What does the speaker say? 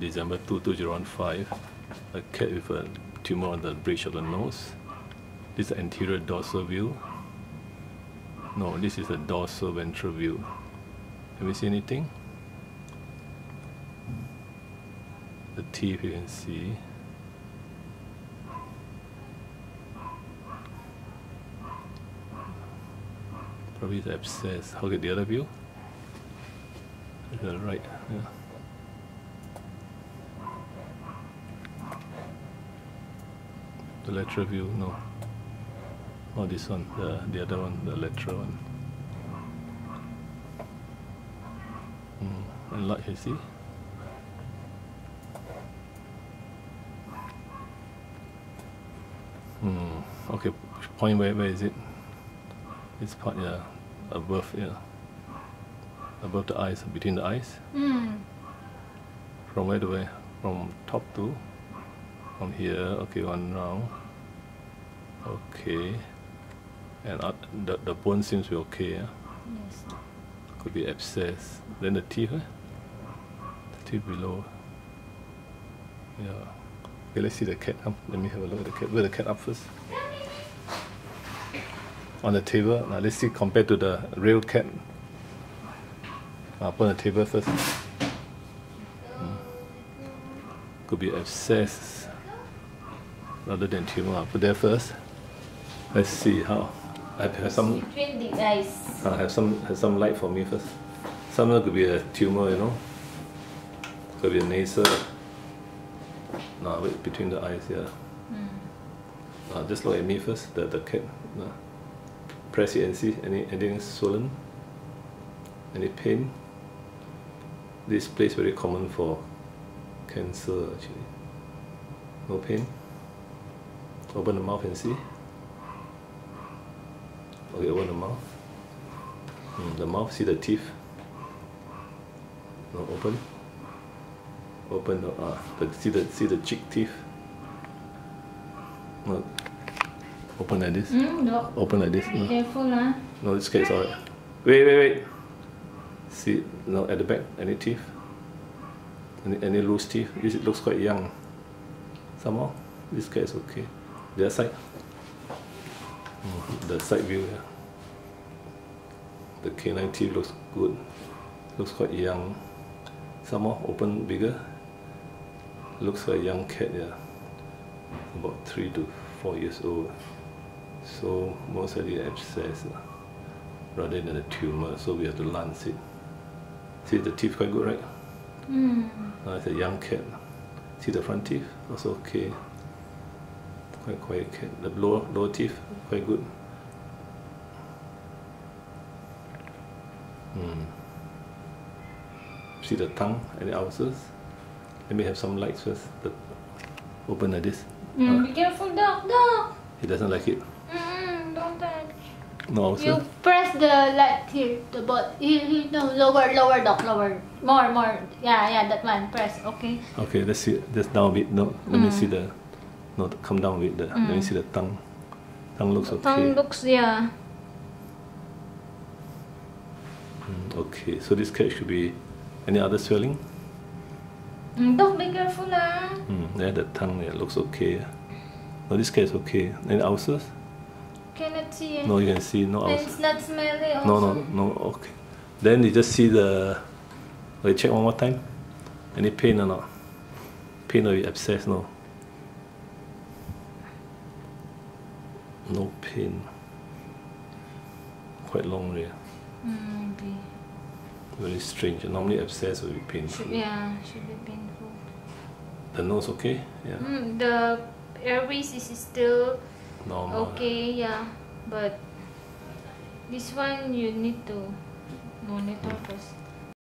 December 2, 2015. A cat with a tumor on the bridge of the nose. This is anterior dorsal view. No, this is the dorsal ventral view. Have you seen anything? The teeth you can see. Probably the abscess. How get the other view? The right, yeah. The lateral view, no. Oh, this one, the, the other one, the lateral one. Mm, and light, you see? Hmm, okay, point where, where is it? This part, yeah, above, yeah. Above the eyes, between the eyes. Mm. From where to where? From top to? From here, okay, one round. Okay. And uh, the, the bone seems to be okay, yeah? Yes. Could be abscess. Then the teeth, eh? The teeth below. Yeah. Okay, let's see the cat. Let me have a look at the cat. Where the cat up first? On the table. Now let's see compared to the real cat. Uh, put on the table first. Hmm. Could be abscess rather than tumor. I'll put there first. Let's see how. I have some Between the eyes. uh, have some have some light for me first. Some could be a tumor, you know. Could be a nasal. No, wait, between the eyes, yeah. Mm. Uh, just look at me first, the, the cat. Uh, press it and see any anything swollen. Any pain. This place very common for cancer actually. No pain. Open the mouth and see. Okay, open the mouth. Mm, the mouth, see the teeth. No, open. Open the, uh, the see the see the cheek teeth. No. Open like this. Mm. Open like this. No, Careful, ah. no this is alright. Wait, wait, wait. See, no, at the back, any teeth? Any, any loose teeth? This it looks quite young. Somehow, this cat is okay. The other side. The side view, yeah. The canine teeth looks good. Looks quite young. Somehow open bigger. Looks like a young cat, yeah. About three to four years old. So most of the abscess uh, rather than a tumor, so we have to lance it. See the teeth quite good, right? Mm. Uh, it's a young cat. See the front teeth? Also okay. Quite quiet cat. The lower lower teeth quite good. Hmm. See the tongue and the ulcers? Let me have some lights first. The, open like this. Mm, be careful, doc, doc. He doesn't like it. Mm, don't touch. No ulcer. You press the light here, the bot. No, lower, lower, doc, lower. More, more. Yeah, yeah, that one. Press, okay. Okay, let's see. Just down a bit. No, let me Mm. see the. No, come down with the. Let me Mm. see the tongue. Tongue looks okay. Tongue looks, yeah. Mm, okay, so this cat should be. Any other swelling? Mm, doc, be careful, ah. Mm, yeah, the tongue yeah, looks okay. No, this cat is okay. Any ulcers? Cannot see it. No, you can see no And ulcers. it's not smelly also. No, no, no. Okay. Then you just see the. Okay, check one more time. Any pain or not? Pain or abscess? No. No pain. Quite long there. Mm, maybe. Very strange. Normally abscess will be painful. Should, yeah, should be painful. The nose okay? Yeah. Mm, the airways is still Normal. okay, yeah. But this one you need to monitor first.